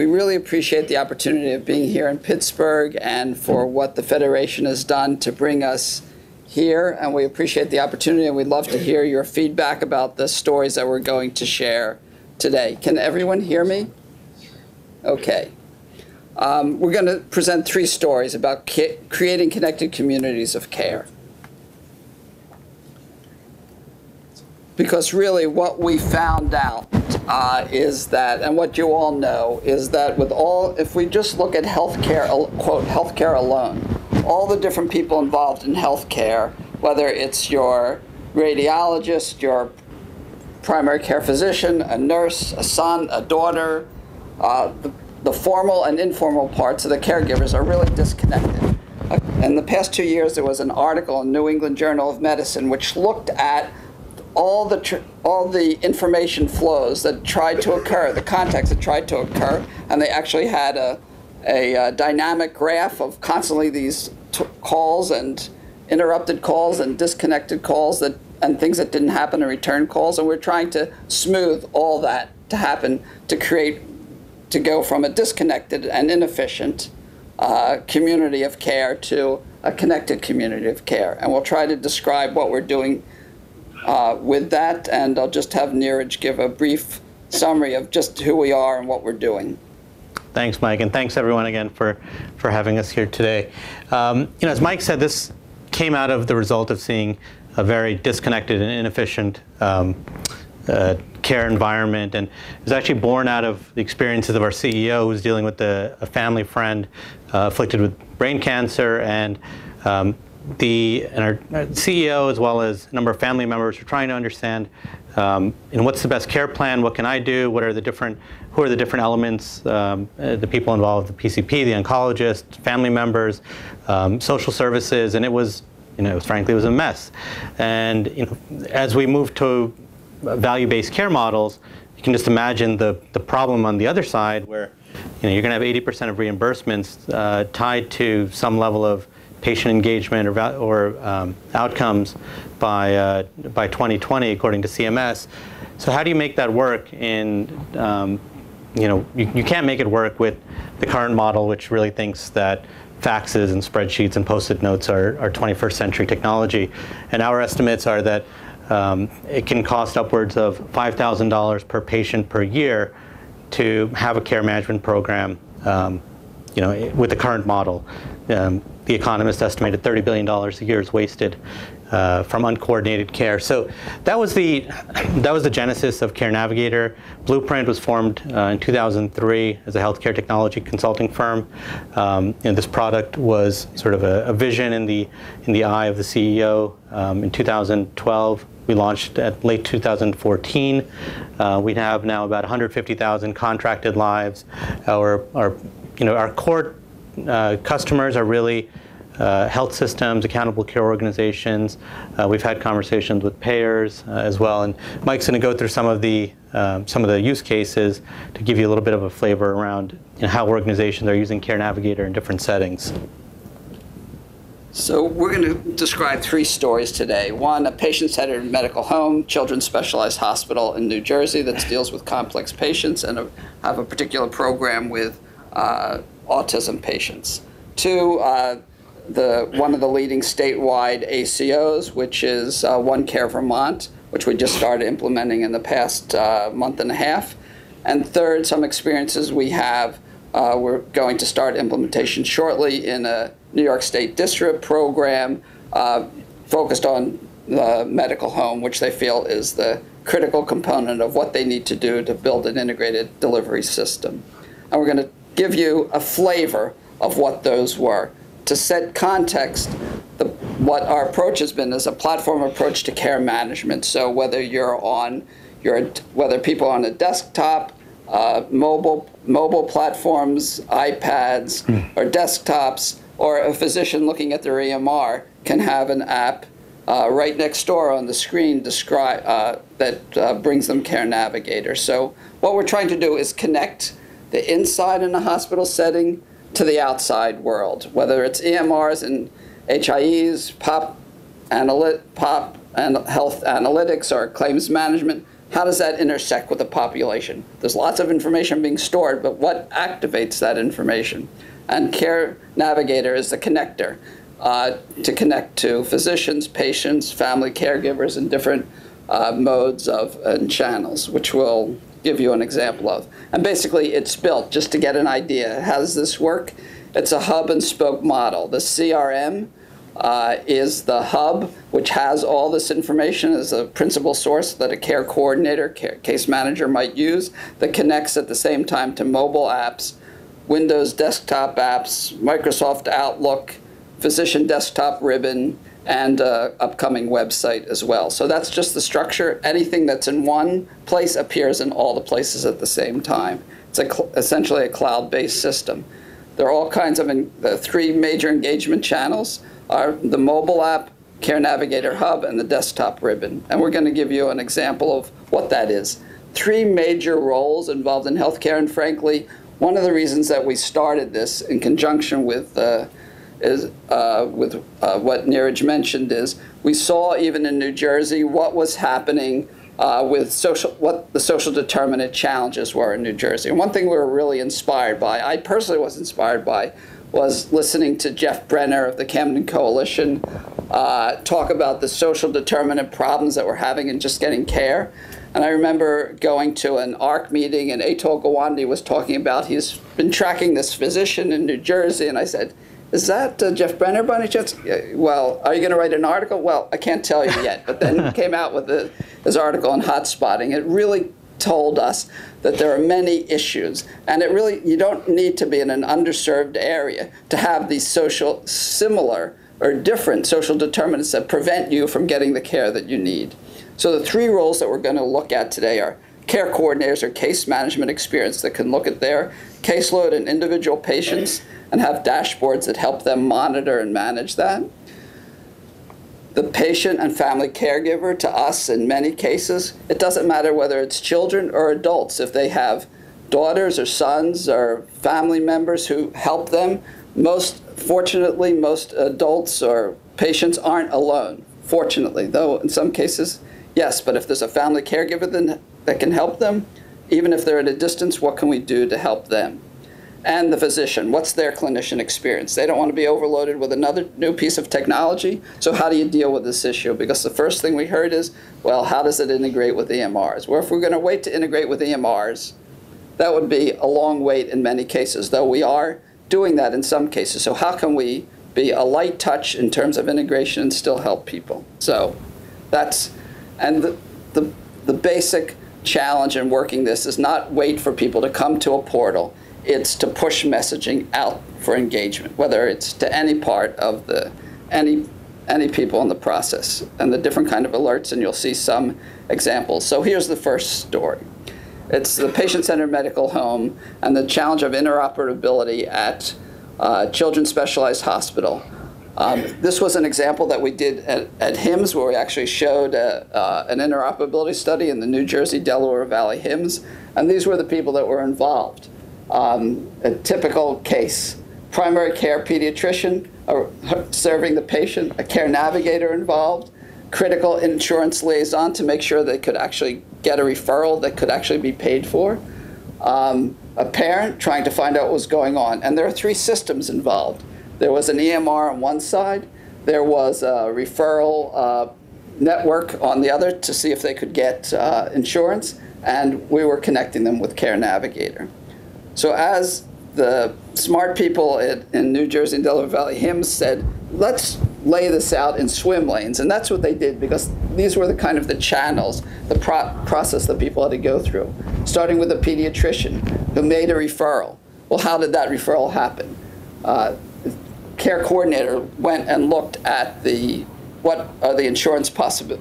we really appreciate the opportunity of being here in Pittsburgh and for what the Federation has done to bring us here. And we appreciate the opportunity and we'd love to hear your feedback about the stories that we're going to share today. Can everyone hear me? Okay. Um, we're going to present three stories about creating connected communities of care. Because really, what we found out uh, is that, and what you all know, is that with all, if we just look at healthcare, quote, healthcare alone, all the different people involved in healthcare, whether it's your radiologist, your primary care physician, a nurse, a son, a daughter, uh, the, the formal and informal parts of the caregivers are really disconnected. In the past two years, there was an article in New England Journal of Medicine which looked at all the all the information flows that tried to occur, the context that tried to occur, and they actually had a a, a dynamic graph of constantly these calls and interrupted calls and disconnected calls that and things that didn't happen and return calls, and we're trying to smooth all that to happen to create to go from a disconnected and inefficient uh, community of care to a connected community of care, and we'll try to describe what we're doing uh, with that, and I'll just have Neeraj give a brief summary of just who we are and what we're doing. Thanks, Mike, and thanks everyone again for, for having us here today. Um, you know, as Mike said, this came out of the result of seeing a very disconnected and inefficient um, uh, care environment, and it was actually born out of the experiences of our CEO, who was dealing with a, a family friend uh, afflicted with brain cancer, and um, the and our CEO as well as a number of family members are trying to understand um, know, what's the best care plan, what can I do, what are the different, who are the different elements, um, uh, the people involved, the PCP, the oncologist, family members, um, social services, and it was, you know, frankly, it was a mess. And you know, as we move to value-based care models, you can just imagine the, the problem on the other side where you know, you're going to have 80% of reimbursements uh, tied to some level of patient engagement or, or um, outcomes by, uh, by 2020, according to CMS. So how do you make that work in, um, you know, you, you can't make it work with the current model, which really thinks that faxes and spreadsheets and post-it notes are, are 21st century technology. And our estimates are that um, it can cost upwards of $5,000 per patient per year to have a care management program um, you know, with the current model. Um, the economists estimated $30 billion a year is wasted uh, from uncoordinated care. So that was the that was the genesis of Care Navigator. Blueprint was formed uh, in 2003 as a healthcare technology consulting firm. Um, and this product was sort of a, a, vision in the in the eye of the CEO. Um, in 2012, we launched at late 2014. Uh, we have now about 150,000 contracted lives. Our our you know our core uh, customers are really uh, health systems, accountable care organizations. Uh, we've had conversations with payers uh, as well, and Mike's going to go through some of the um, some of the use cases to give you a little bit of a flavor around you know, how organizations are using Care Navigator in different settings. So we're going to describe three stories today. One, a patient-centered medical home, Children's Specialized Hospital in New Jersey that deals with complex patients and a, have a particular program with uh, autism patients. Two, uh, the one of the leading statewide ACOs, which is uh, One Care Vermont, which we just started implementing in the past uh, month and a half. And third, some experiences we have. Uh, we're going to start implementation shortly in a New York State district program uh, focused on the medical home, which they feel is the critical component of what they need to do to build an integrated delivery system. And we're going to give you a flavor of what those were. To set context, the, what our approach has been is a platform approach to care management. So whether you're on your, whether people are on a desktop, uh, mobile mobile platforms, iPads, mm. or desktops, or a physician looking at their EMR can have an app uh, right next door on the screen describe, uh, that uh, brings them Care Navigator. So what we're trying to do is connect the inside in a hospital setting to the outside world, whether it's EMRs and HIEs, POP, analyt, POP and health analytics or claims management. how does that intersect with the population? There's lots of information being stored, but what activates that information? And Care Navigator is the connector uh, to connect to physicians, patients, family caregivers, and different uh, modes of and channels, which we'll give you an example of. And basically, it's built just to get an idea. How does this work? It's a hub and spoke model. The CRM uh, is the hub, which has all this information as a principal source that a care coordinator, care, case manager might use, that connects at the same time to mobile apps, Windows desktop apps, Microsoft Outlook, physician desktop ribbon, and uh, upcoming website as well. So that's just the structure. Anything that's in one place appears in all the places at the same time. It's a essentially a cloud-based system. There are all kinds of the three major engagement channels are the mobile app, Care Navigator Hub, and the desktop ribbon. And we're going to give you an example of what that is. Three major roles involved in healthcare, and frankly, one of the reasons that we started this in conjunction with uh, is uh, with uh, what Neeraj mentioned is we saw even in New Jersey what was happening uh, with social, what the social determinant challenges were in New Jersey. And one thing we were really inspired by, I personally was inspired by, was listening to Jeff Brenner of the Camden Coalition uh, talk about the social determinant problems that we're having in just getting care. And I remember going to an ARC meeting, and Atul Gawande was talking about he's been tracking this physician in New Jersey, and I said, is that uh, Jeff Brenner by any chance? Well, are you going to write an article? Well, I can't tell you yet. But then came out with the, his article on hot spotting. It really told us that there are many issues. And it really, you don't need to be in an underserved area to have these social, similar or different social determinants that prevent you from getting the care that you need. So the three roles that we're going to look at today are care coordinators or case management experience that can look at their caseload and individual patients and have dashboards that help them monitor and manage that the patient and family caregiver to us in many cases. It doesn't matter whether it's children or adults. If they have daughters or sons or family members who help them, most fortunately, most adults or patients aren't alone. Fortunately, though in some cases, yes. But if there's a family caregiver that can help them, even if they're at a distance, what can we do to help them? And the physician. What's their clinician experience? They don't want to be overloaded with another new piece of technology. So how do you deal with this issue? Because the first thing we heard is, well, how does it integrate with EMRs? Well, if we're going to wait to integrate with EMRs, that would be a long wait in many cases, though we are doing that in some cases. So how can we be a light touch in terms of integration and still help people? So that's, and the, the, the basic challenge in working this is not wait for people to come to a portal it's to push messaging out for engagement, whether it's to any part of the, any, any people in the process, and the different kind of alerts, and you'll see some examples. So here's the first story. It's the patient-centered medical home and the challenge of interoperability at uh, Children's Specialized Hospital. Um, this was an example that we did at, at HIMSS where we actually showed a, uh, an interoperability study in the New Jersey Delaware Valley HIMSS, and these were the people that were involved. Um, a typical case, primary care pediatrician uh, serving the patient, a care navigator involved, critical insurance liaison to make sure they could actually get a referral that could actually be paid for, um, a parent trying to find out what was going on. And there are three systems involved. There was an EMR on one side, there was a referral uh, network on the other to see if they could get uh, insurance, and we were connecting them with Care Navigator. So as the smart people at, in New Jersey and Delaware Valley HIMSS said, let's lay this out in swim lanes. And that's what they did because these were the kind of the channels, the pro process that people had to go through. Starting with a pediatrician who made a referral. Well, how did that referral happen? Uh, care coordinator went and looked at the what are the insurance possible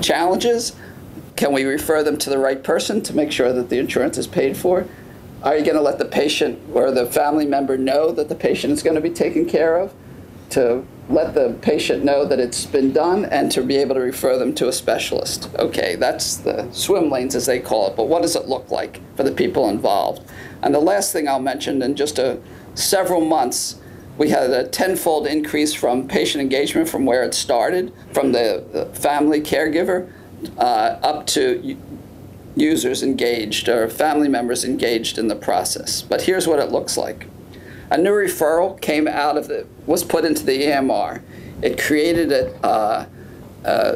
challenges. Can we refer them to the right person to make sure that the insurance is paid for? Are you going to let the patient or the family member know that the patient is going to be taken care of? To let the patient know that it's been done and to be able to refer them to a specialist. Okay, that's the swim lanes as they call it, but what does it look like for the people involved? And the last thing I'll mention, in just a, several months, we had a tenfold increase from patient engagement from where it started, from the, the family caregiver uh, up to users engaged or family members engaged in the process. But here's what it looks like. A new referral came out of the, was put into the EMR. It created a, uh, uh,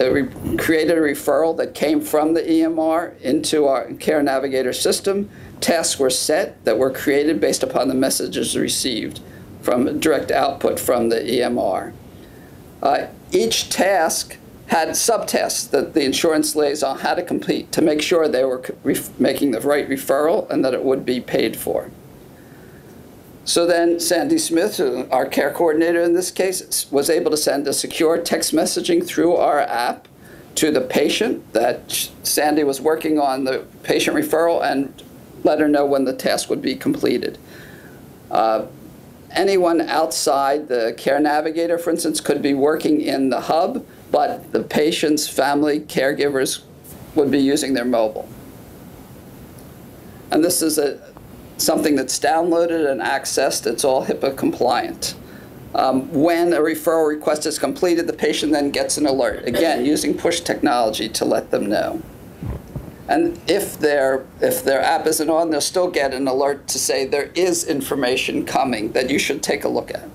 a, a re- created a referral that came from the EMR into our Care Navigator system. Tasks were set that were created based upon the messages received from direct output from the EMR. Uh, each task had subtests that the insurance liaison had to complete to make sure they were making the right referral and that it would be paid for. So then Sandy Smith, our care coordinator in this case, was able to send a secure text messaging through our app to the patient that Sandy was working on the patient referral and let her know when the task would be completed. Uh, anyone outside the care navigator, for instance, could be working in the hub, but the patient's family caregivers would be using their mobile. And this is a, something that's downloaded and accessed. It's all HIPAA compliant. Um, when a referral request is completed, the patient then gets an alert, again, using push technology to let them know. And if their, if their app isn't on, they'll still get an alert to say there is information coming that you should take a look at.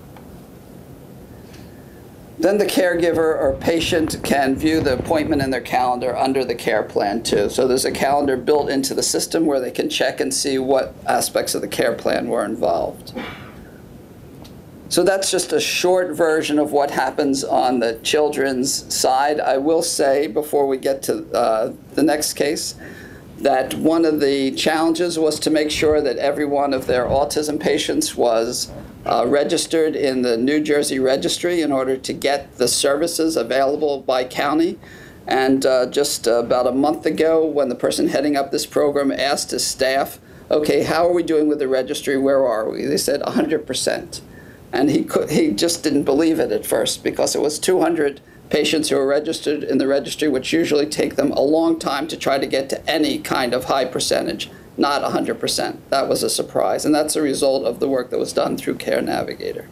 Then the caregiver or patient can view the appointment in their calendar under the care plan too. So there's a calendar built into the system where they can check and see what aspects of the care plan were involved. So that's just a short version of what happens on the children's side. I will say before we get to uh, the next case that one of the challenges was to make sure that every one of their autism patients was uh, registered in the New Jersey registry in order to get the services available by county. And uh, just about a month ago, when the person heading up this program asked his staff, okay, how are we doing with the registry? Where are we? They said 100%. And he, could, he just didn't believe it at first because it was 200 patients who are registered in the registry, which usually take them a long time to try to get to any kind of high percentage not 100%. That was a surprise, and that's a result of the work that was done through Care Navigator.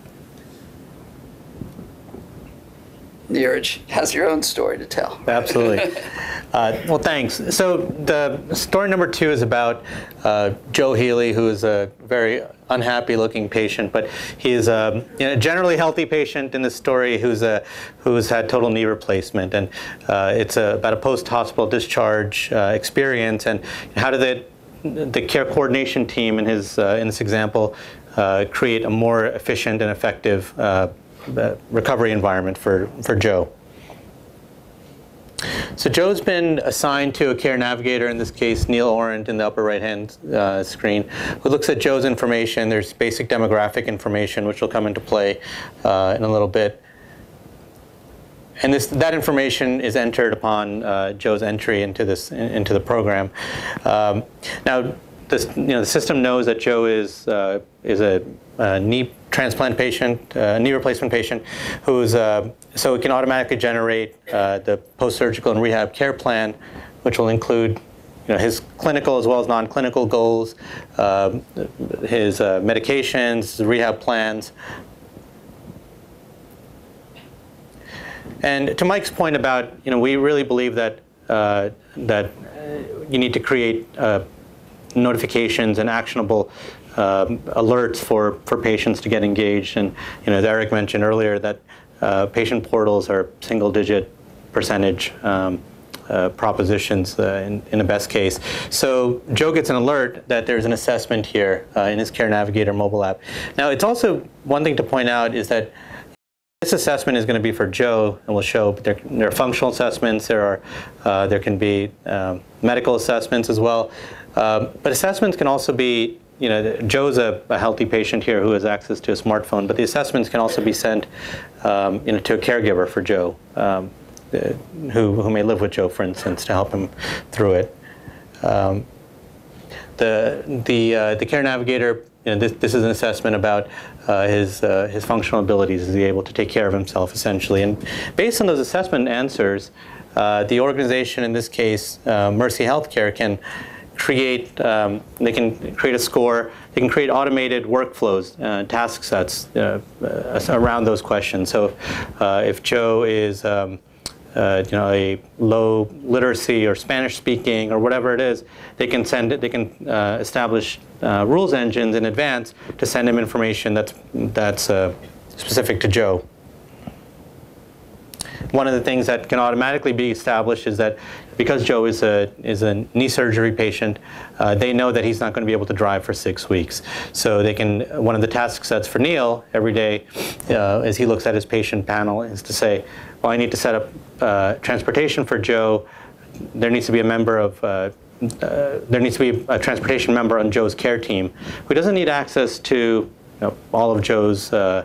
Neeraj has your own story to tell. Absolutely. Uh, well, thanks. So the story number two is about uh, Joe Healy, who is a very unhappy-looking patient, but he's a you know, generally healthy patient in the story who's a who's had total knee replacement, and uh, it's a, about a post-hospital discharge uh, experience. And how did it the care coordination team in his uh, in this example uh, create a more efficient and effective uh, recovery environment for, for Joe. So Joe's been assigned to a care navigator, in this case Neil Orant in the upper right-hand uh, screen, who looks at Joe's information. There's basic demographic information, which will come into play uh, in a little bit. And this, that information is entered upon uh, Joe's entry into this into the program. Um, now, you know, the system knows that Joe is uh, is a, a, knee transplant patient, uh, knee replacement patient, who's uh, so it can automatically generate uh, the post-surgical and rehab care plan, which will include you know, his clinical as well as non-clinical goals, um, his uh, medications, rehab plans, And to Mike's point about, you know, we really believe that uh, that you need to create uh, notifications and actionable um, alerts for, for patients to get engaged. And you know, as Eric mentioned earlier, that uh, patient portals are single-digit percentage um, uh, propositions uh, in, in the best case. So Joe gets an alert that there's an assessment here uh, in his Care Navigator mobile app. Now, it's also one thing to point out is that this assessment is going to be for Joe, and we'll show there, there are functional assessments. There are uh, there can be um, medical assessments as well, uh, but assessments can also be. You know, Joe's a, a, healthy patient here who has access to a smartphone, but the assessments can also be sent, um, you know, to a caregiver for Joe, um, uh, who who may live with Joe, for instance, to help him through it. Um, the the uh, the care navigator you know, this, this is an assessment about uh, his, uh, his functional abilities. Is he able to take care of himself, essentially? And based on those assessment answers, uh, the organization, in this case, Mercy Healthcare, can create, um, they can create a score, they can create automated workflows, uh, task sets uh, around those questions. So if Joe is um, uh, you know, a low literacy or Spanish speaking or whatever it is, they can send it, they can uh, establish uh, rules engines in advance to send him information that's, that's uh, specific to Joe. One of the things that can automatically be established is that because Joe is a, is a knee surgery patient, uh, they know that he's not going to be able to drive for six weeks. So they can, one of the task sets for Neil every day uh, as he looks at his patient panel is to say, well, I need to set up uh, transportation for Joe. There needs to be a member of uh, uh, there needs to be a transportation member on Joe's care team who doesn't need access to you know, all of Joe's uh,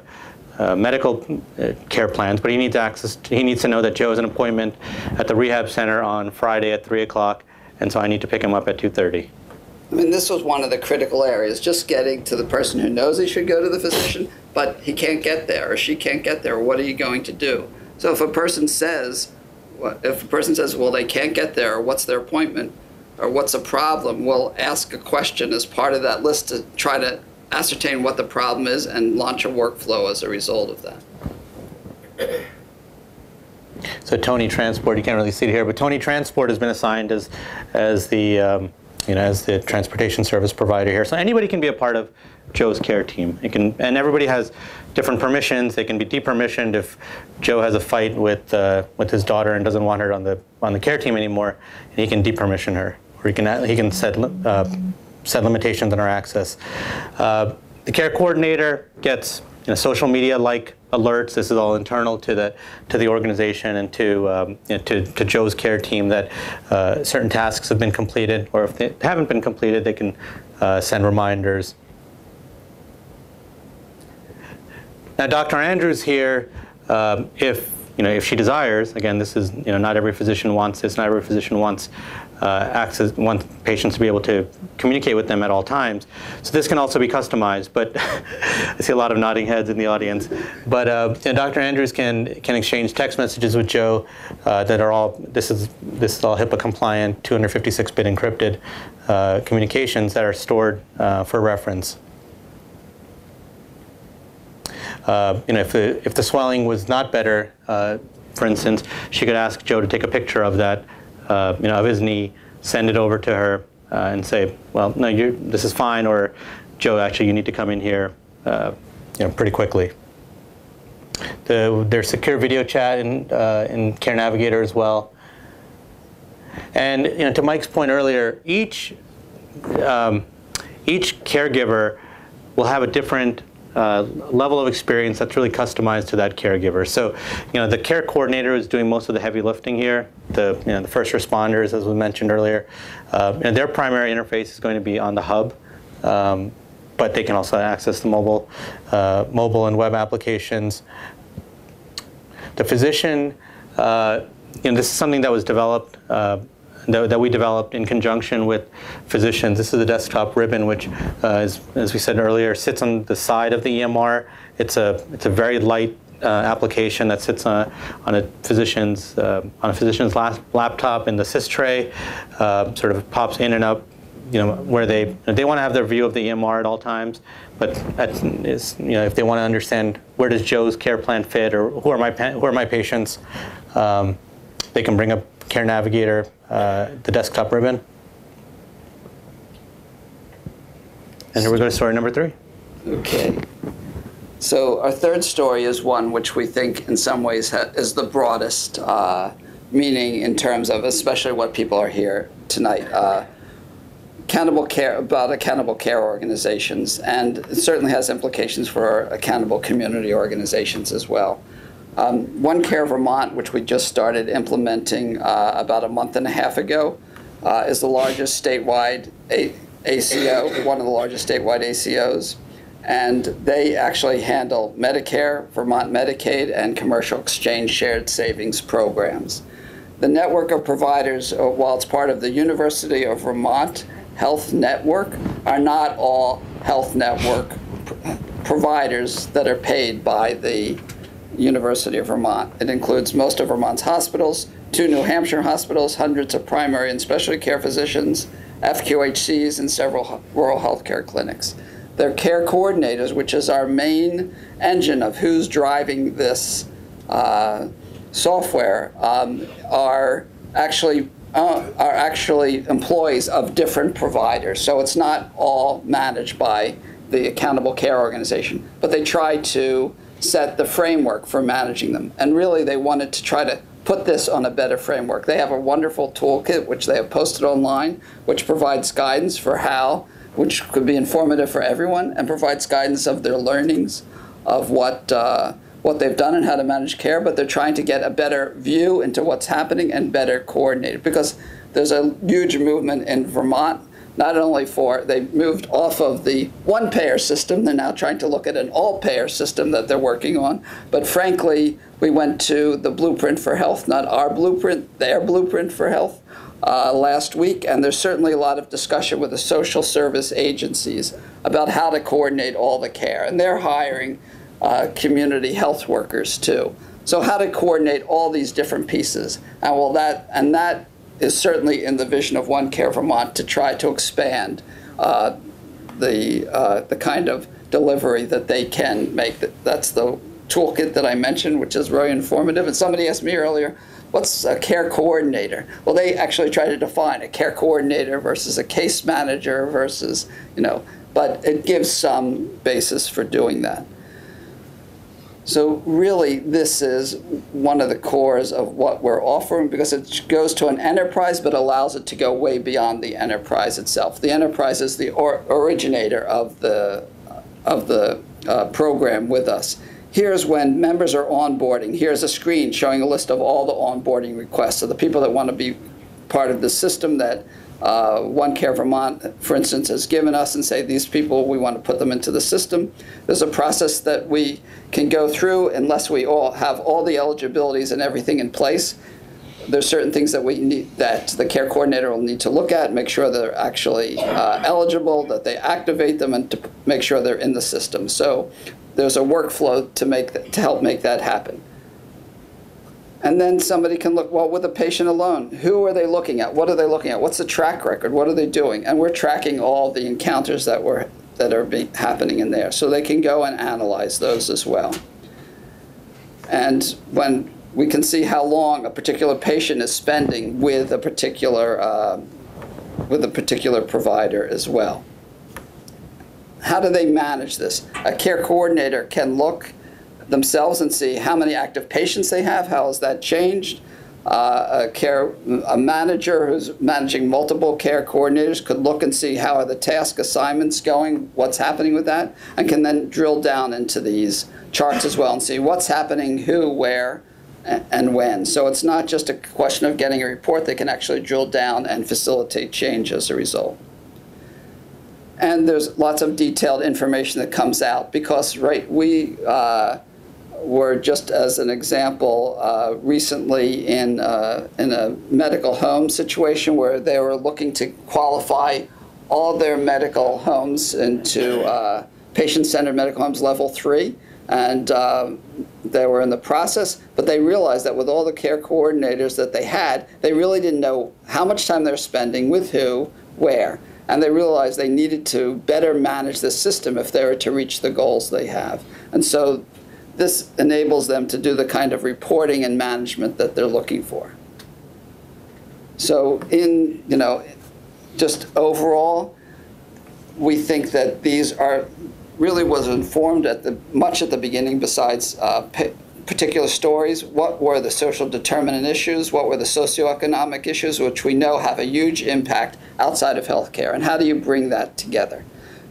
uh, medical uh, care plans, but he needs access. To, he needs to know that Joe has an appointment at the rehab center on Friday at three o'clock, and so I need to pick him up at two thirty. I mean, this was one of the critical areas, just getting to the person who knows he should go to the physician, but he can't get there or she can't get there. What are you going to do? So if a person says, if a person says, well, they can't get there, or what's their appointment, or what's a problem, we'll ask a question as part of that list to try to ascertain what the problem is and launch a workflow as a result of that. So Tony Transport, you can't really see it here, but Tony Transport has been assigned as, as the, um, you know, as the transportation service provider here. So anybody can be a part of Joe's care team. It can, and everybody has different permissions. They can be depermissioned if Joe has a fight with, uh, with his daughter and doesn't want her on the, on the care team anymore, and he can depermission her, or he can, he can set, uh, set limitations on our access. Uh, the care coordinator gets you know, social media like alerts. This is all internal to the to the organization and to um, you know, to, to Joe's care team that uh, certain tasks have been completed, or if they haven't been completed, they can uh, send reminders. Now, Dr. Andrews here, um, if you know, if she desires, again, this is, you know, not every physician wants this, not every physician wants uh, access, wants patients to be able to communicate with them at all times. So this can also be customized, but I see a lot of nodding heads in the audience. But uh, Dr. Andrews can can exchange text messages with Joe uh, that are all, this is, this is all HIPAA compliant, 256-bit encrypted uh, communications that are stored uh, for reference. Uh, you know, if the, if the swelling was not better, uh, for instance, she could ask Joe to take a picture of that, uh, you know, of his knee, send it over to her, uh, and say, well, no, you this is fine, or Joe, actually, you need to come in here, uh, you know, pretty quickly. The, there's secure video chat in, in Care Navigator as well. And you know, to Mike's point earlier, each um, each caregiver will have a different uh, level of experience that's really customized to that caregiver. So, you know, the care coordinator is doing most of the heavy lifting here. The, you know, the first responders, as we mentioned earlier, uh, and their primary interface is going to be on the hub. Um, but they can also access the mobile, uh, mobile and web applications. The physician, uh, you know, this is something that was developed uh, that, that, we developed in conjunction with physicians. This is a desktop ribbon, which, uh, is, as we said earlier, sits on the side of the EMR. It's a, it's a very light uh, application that sits on, on a physician's uh, on a physician's laptop in the sys tray, uh, sort of pops in and up, you know, where they they want to have their view of the EMR at all times, but is, you know if they want to understand where does Joe's care plan fit or who are my who are my patients, um, they can bring up Care Navigator, uh, the desktop ribbon. And here we go to story number three. Okay. So our third story is one which we think in some ways is the broadest uh, meaning in terms of especially what people are here tonight. Uh, accountable care about accountable care organizations and it certainly has implications for accountable community organizations as well. Um, One Care Vermont, which we just started implementing uh, about a month and a half ago, uh, is the largest statewide a- ACO, one of the largest statewide ACOs. And they actually handle Medicare, Vermont Medicaid, and commercial exchange shared savings programs. The network of providers, uh, while it's part of the University of Vermont Health Network, are not all health network pr- providers that are paid by the University of Vermont. It includes most of Vermont's hospitals, two New Hampshire hospitals, hundreds of primary and specialty care physicians, FQHCs, and several rural healthcare clinics. Their care coordinators, which is our main engine of who's driving this uh, software um, are actually uh, are actually employees of different providers. So it's not all managed by the accountable care organization, but they try to set the framework for managing them. And really, they wanted to try to put this on a better framework. They have a wonderful toolkit which they have posted online, which provides guidance for how, which could be informative for everyone, and provides guidance of their learnings, of what. Uh, what they've done and how to manage care, but they're trying to get a better view into what's happening and better coordinated because there's a huge movement in Vermont. Not only for they moved off of the one payer system, they're now trying to look at an all payer system that they're working on. But frankly, we went to the blueprint for health, not our blueprint, their blueprint for health. Uh, last week, and there's certainly a lot of discussion with the social service agencies about how to coordinate all the care. And they're hiring uh, community health workers too. So how to coordinate all these different pieces, and well, that and that is certainly in the vision of One Care Vermont to try to expand uh, the uh, the kind of delivery that they can make. That's the toolkit that I mentioned, which is very informative. And somebody asked me earlier, what's a care coordinator? Well, they actually try to define a care coordinator versus a case manager versus, you know, but it gives some basis for doing that. So really, this is one of the cores of what we're offering because it goes to an enterprise but allows it to go way beyond the enterprise itself. The enterprise is the or originator of the, of the uh, program with us. Here's when members are onboarding. Here's a screen showing a list of all the onboarding requests. So the people that want to be part of the system that uh, One Care Vermont, for instance, has given us and say these people, we want to put them into the system. There's a process that we can go through unless we all have all the eligibilities and everything in place. There's certain things that we need that the care coordinator will need to look at, make sure they're actually uh, eligible, that they activate them, and to make sure they're in the system. So there's a workflow to make that, to help make that happen. And then somebody can look, well, with a patient alone, who are they looking at? What are they looking at? What's the track record? What are they doing? And we're tracking all the encounters that were that are be, happening in there, so they can go and analyze those as well. And when we can see how long a particular patient is spending with a particular uh, with a particular provider as well. How do they manage this? A care coordinator can look themselves and see how many active patients they have, how has that changed. Uh, a care a manager who's managing multiple care coordinators could look and see how are the task assignments going, what's happening with that, and can then drill down into these charts as well and see what's happening, who, where, and when. So it's not just a question of getting a report, they can actually drill down and facilitate change as a result. And there's lots of detailed information that comes out because, right, we, uh, were just as an example uh, recently in, uh, in a medical home situation where they were looking to qualify all their medical homes into uh, patient-centered medical homes level three. And uh, they were in the process, but they realized that with all the care coordinators that they had, they really didn't know how much time they're spending, with who, where. And they realized they needed to better manage the system if they were to reach the goals they have. And so this enables them to do the kind of reporting and management that they're looking for. So in, you know, just overall, we think that these are really was informed at the much at the beginning besides uh, particular stories. What were the social determinant issues? What were the socioeconomic issues, which we know have a huge impact outside of healthcare? And how do you bring that together?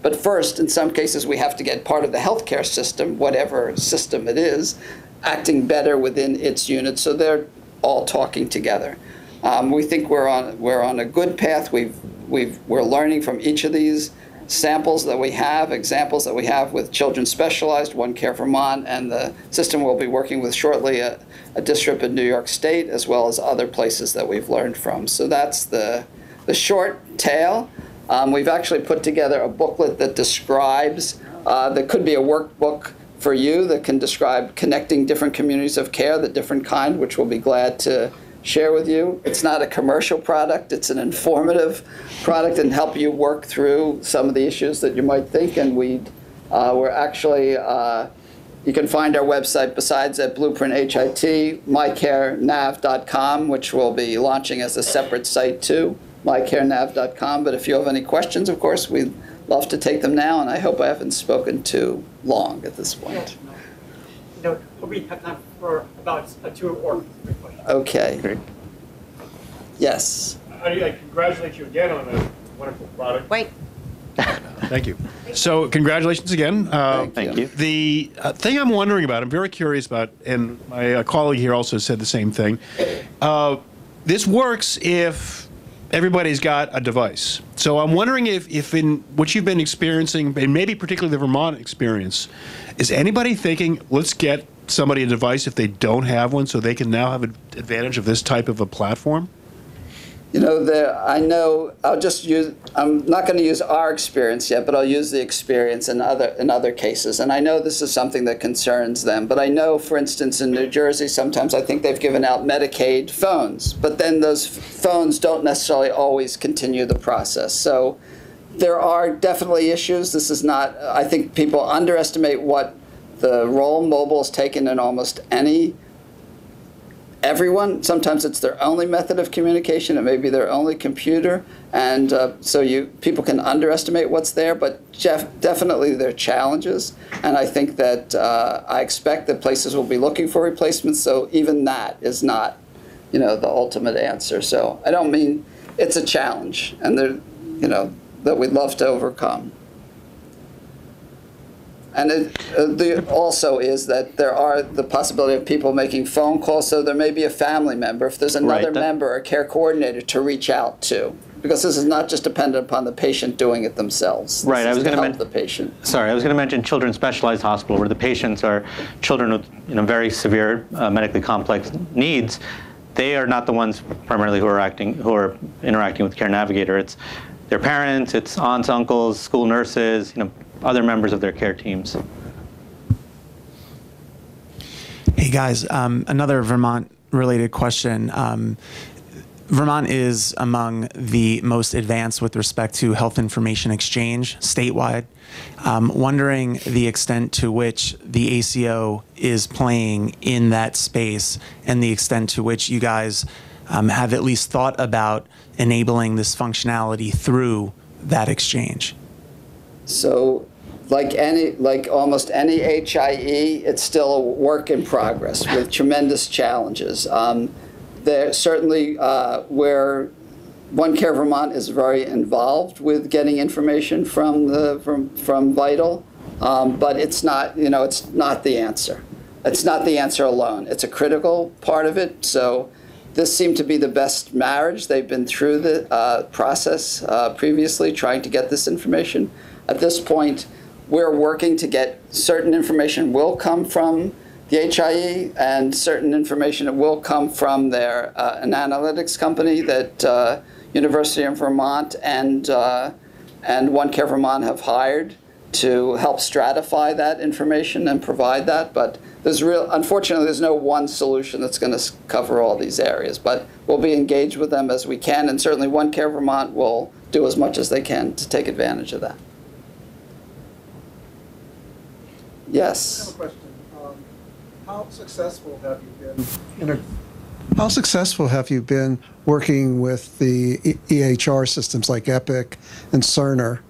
But first, in some cases, we have to get part of the healthcare system, whatever system it is, acting better within its unit so they're all talking together. Um, we think we're on, we're on a good path. We've, we've, we're learning from each of these samples that we have, examples that we have with Children Specialized, One Care Vermont, and the system we'll be working with shortly, a, a district in New York State, as well as other places that we've learned from. So that's the, the short tail. Um, we've actually put together a booklet that describes, uh, that could be a workbook for you that can describe connecting different communities of care, the different kind, which we'll be glad to share with you. It's not a commercial product, it's an informative product and help you work through some of the issues that you might think. And we, uh, we're actually uh, you can find our website besides at Blueprint HIT, mycarenav.com, which will be launching as a separate site too, mycarenav.com. But if you have any questions, of course, we'd love to take them now, and I hope I haven't spoken too long at this point. No, we have time for about a two or three questions. Okay. Great. Yes. I I congratulate you again on a wonderful product. Wait, Thank you. So congratulations again. Uh, Thank you. The uh, thing I'm wondering about, I'm very curious about, and my uh, colleague here also said the same thing. Uh, This works if everybody's got a device. So I'm wondering if, if in what you've been experiencing, and maybe particularly the Vermont experience, is anybody thinking, let's get somebody a device if they don't have one so they can now have an advantage of this type of a platform? You know, there, I know, I'll just use, I'm not going to use our experience yet, but I'll use the experience in other, in other cases. And I know this is something that concerns them, but I know, for instance, in New Jersey, sometimes I think they've given out Medicaid phones, but then those phones don't necessarily always continue the process. So there are definitely issues. This is not, I think people underestimate what the role mobile mobile's taken in almost any everyone. Sometimes it's their only method of communication. It may be their only computer, and uh, so you people can underestimate what's there. But Jeff, definitely there are challenges, and I think that uh, I expect that places will be looking for replacements. So even that is not, you know, the ultimate answer. So I don't mean it's a challenge, and there, you know, that we'd love to overcome. And it uh, the, also is that there are the possibility of people making phone calls, so there may be a family member, if there's another Right, that- member, a care coordinator to reach out to. Because this is not just dependent upon the patient doing it themselves. This Right, I was gonna help men- the patient. Sorry, I was going to mention Children's Specialized Hospital, where the patients are children with you know, very severe uh, medically complex needs. They are not the ones primarily who are acting, who are interacting with Care Navigator. It's their parents, it's aunts, uncles, school nurses, you know, other members of their care teams. Hey guys, um, another Vermont related question. Um, Vermont is among the most advanced with respect to health information exchange statewide. Um, wondering the extent to which the ACO is playing in that space and the extent to which you guys um, have at least thought about enabling this functionality through that exchange. So, like any, like almost any HIE, it's still a work in progress with tremendous challenges. Um, there certainly uh, where One Care Vermont is very involved with getting information from the from from VITL, um, but it's not you know it's not the answer. It's not the answer alone. It's a critical part of it. So this seemed to be the best marriage. They've been through the uh, process uh, previously, trying to get this information. At this point, we're working to get certain information will come from the HIE, and certain information will come from their uh, an analytics company that uh, University of Vermont and uh, and One Care Vermont have hired to help stratify that information and provide that. But there's real, unfortunately, there's no one solution that's going to cover all these areas. But we'll be engaged with them as we can, and certainly One Care Vermont will do as much as they can to take advantage of that. I have Yes. question. Um, How successful have you been? How successful have you been working with the EHR systems like Epic and Cerner?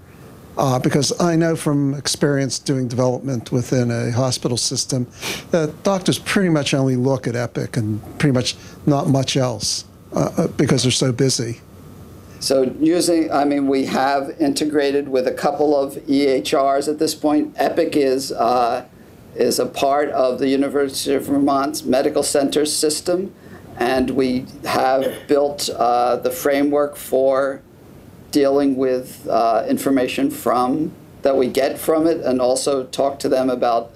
Uh, Because I know from experience doing development within a hospital system, that doctors pretty much only look at Epic and pretty much not much else uh, uh, because they're so busy. So using, I mean, we have integrated with a couple of EHRs at this point. Epic is uh, is a part of the University of Vermont's medical center system, and we have built uh, the framework for dealing with uh, information from that we get from it, and also talk to them about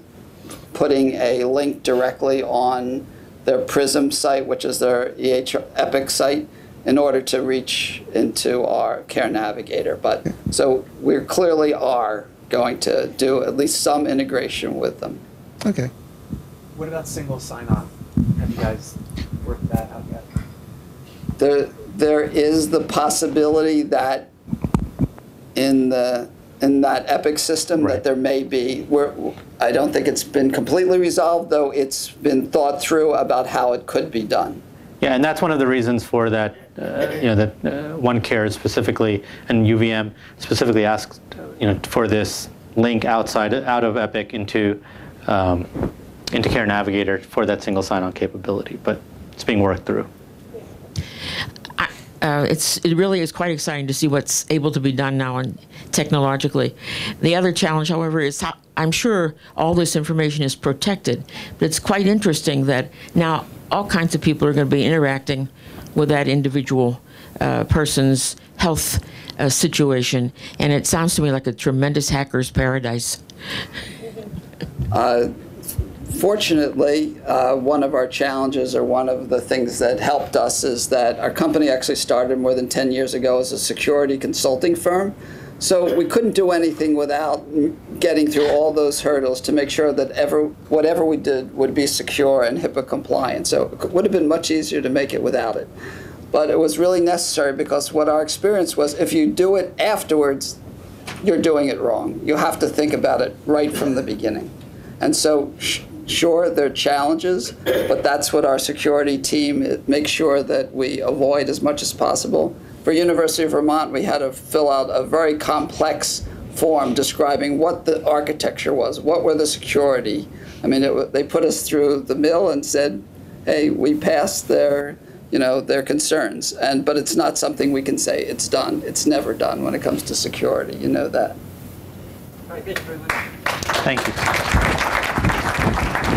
putting a link directly on their Prism site, which is their EH Epic site, in order to reach into our Care Navigator. But so we clearly are going to do at least some integration with them. Okay. What about single sign-on? Have you guys worked that out yet? There, there is the possibility that in the in that Epic system Right. that there may be, we're, I don't think it's been completely resolved, though it's been thought through about how it could be done. Yeah, and that's one of the reasons for that, uh, you know, that uh, OneCare specifically and UVM specifically asked, you know, for this link outside, out of Epic into, um, into Care Navigator for that single sign-on capability, but it's being worked through. uh, it's it really is quite exciting to see what's able to be done now and technologically. The other challenge, however, is how, I'm sure all this information is protected, but it's quite interesting that now all kinds of people are going to be interacting with that individual uh, person's health uh, situation, and it sounds to me like a tremendous hacker's paradise. Fortunately, uh, one of our challenges, or one of the things that helped us, is that our company actually started more than 10 years ago as a security consulting firm. So we couldn't do anything without getting through all those hurdles to make sure that ever, whatever we did would be secure and HIPAA compliant. So it would have been much easier to make it without it. But it was really necessary because what our experience was if you do it afterwards, you're doing it wrong. You have to think about it right from the beginning. And so, sure, there are challenges, but that's what our security team makes sure that we avoid as much as possible. For University of Vermont, we had to fill out a very complex form describing what the architecture was, what were the security. I mean, it, they put us through the mill and said, "Hey, we passed their." You know their concerns, and but it's not something we can say it's done. It's never done when it comes to security. You know that. Thank you. Thank you.